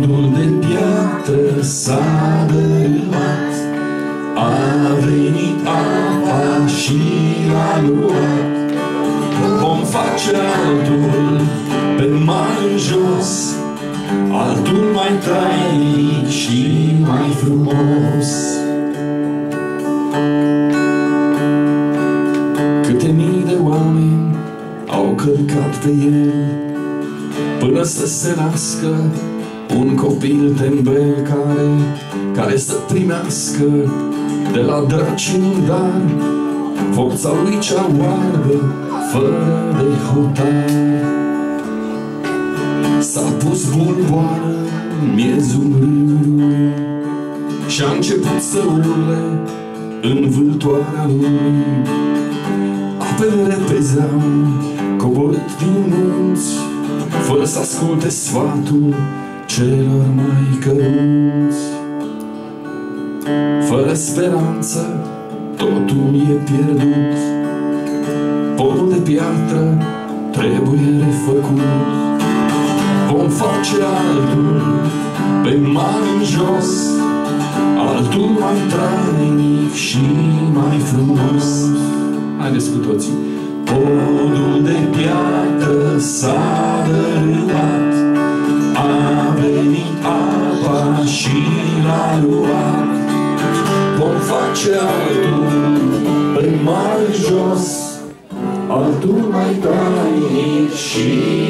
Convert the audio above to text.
Podul de piatră s-a dărâmat, A venit apa și l-a luat. Vom face altul pe mare jos, Altul mai trainic și mai frumos. Câte mii de oameni au călcat pe el, Până să se nască un copil tembel care, care să primească de la draci un dar, forța lui cea oarbă, fără de hotar. S-a pus bulboană în miezul râului Și-a început să urle în vâltoarea lui Apele repezeau, coborât din munți Fără să asculte sfatul celor mai căruți. Fără speranță, totul e pierdut. Podul de piatră trebuie refăcut. Vom face altul pe mare în jos Altul mai trainic și mai frumos. Haideți cu toții. Podul de piatră s-a luat Vom face altul pe mare în jos altul mai tainic și mai frumos.